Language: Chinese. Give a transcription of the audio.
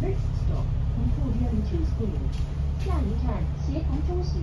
first stop from fourth year to school 下一站协同中学